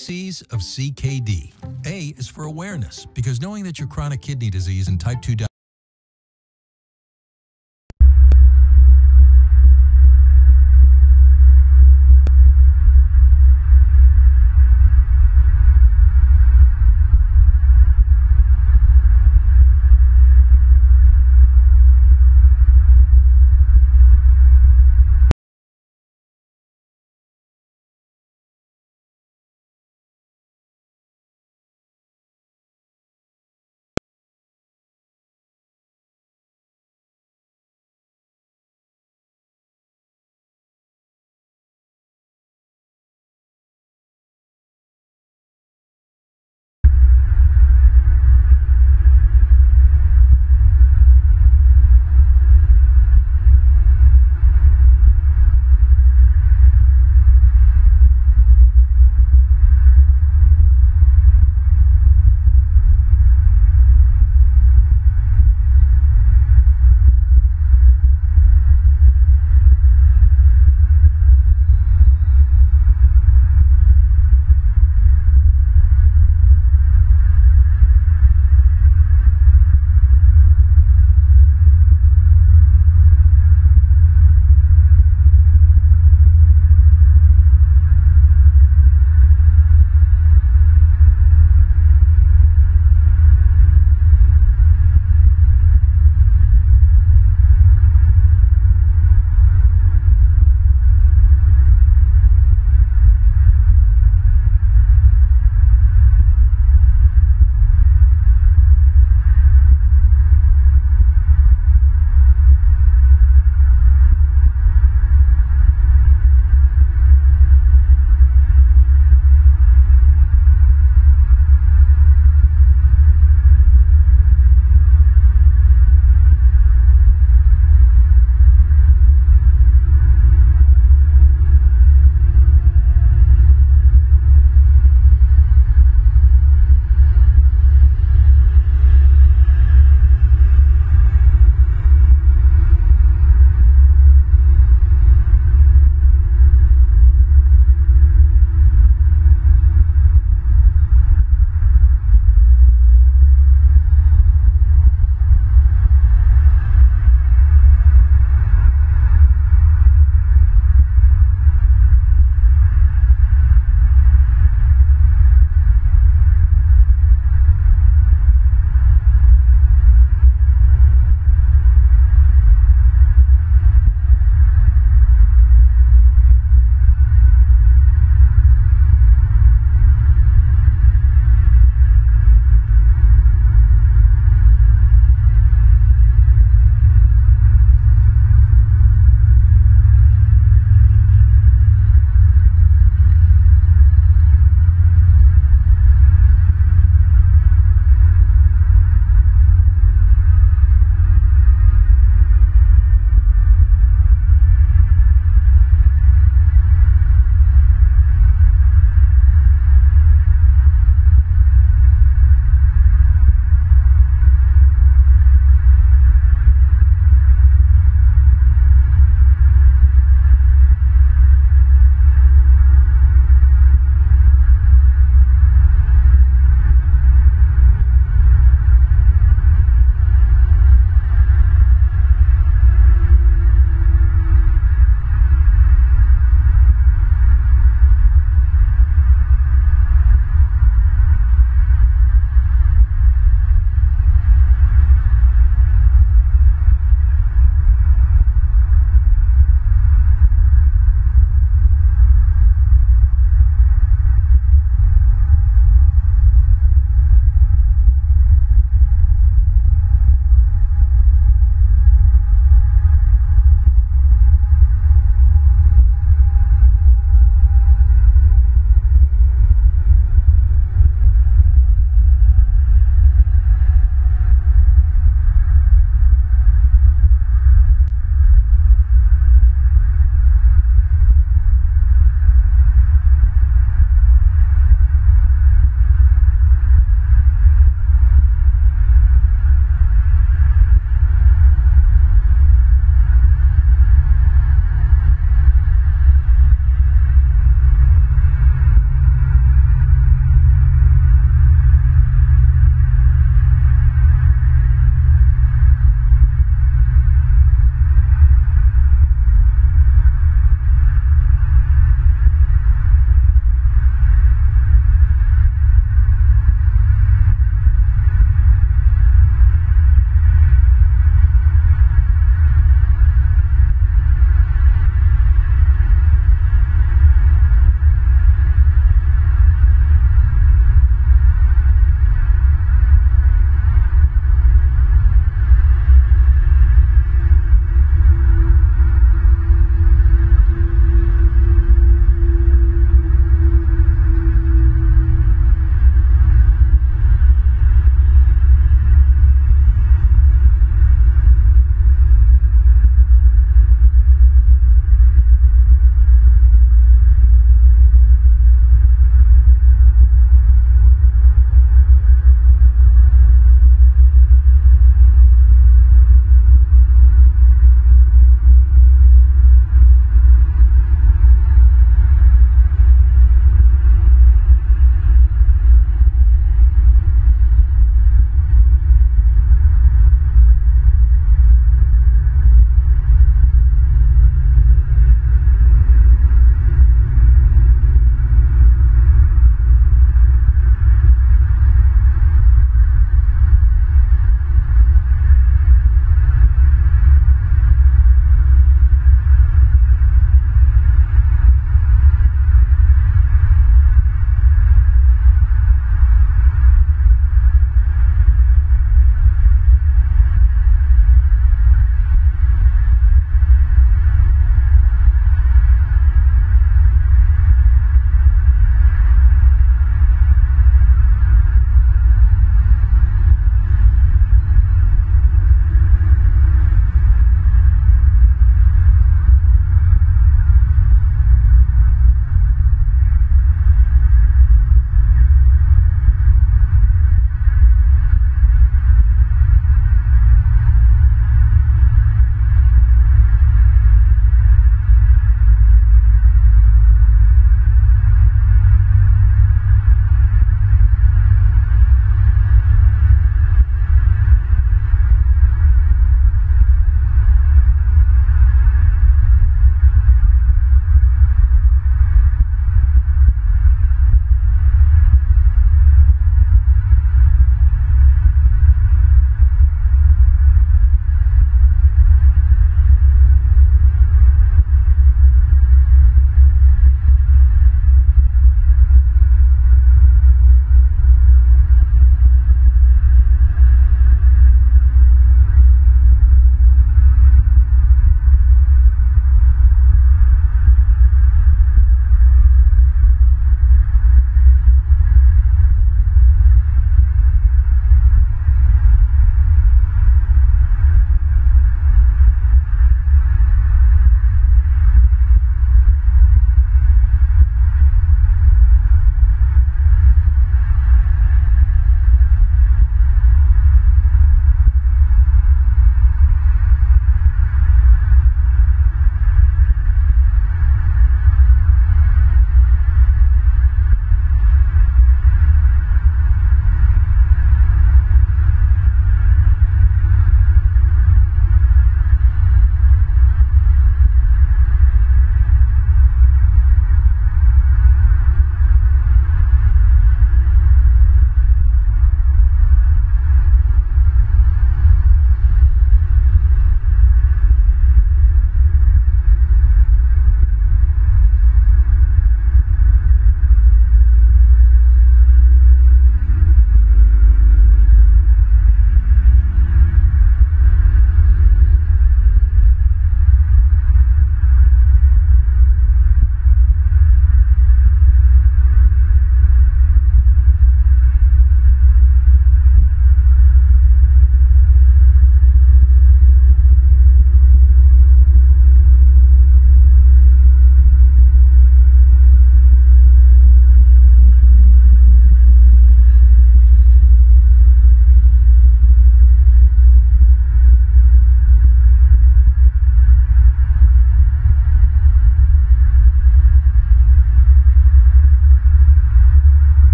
C's ABCs of CKD. A is for awareness, because knowing that your chronic kidney disease and type 2 diabetes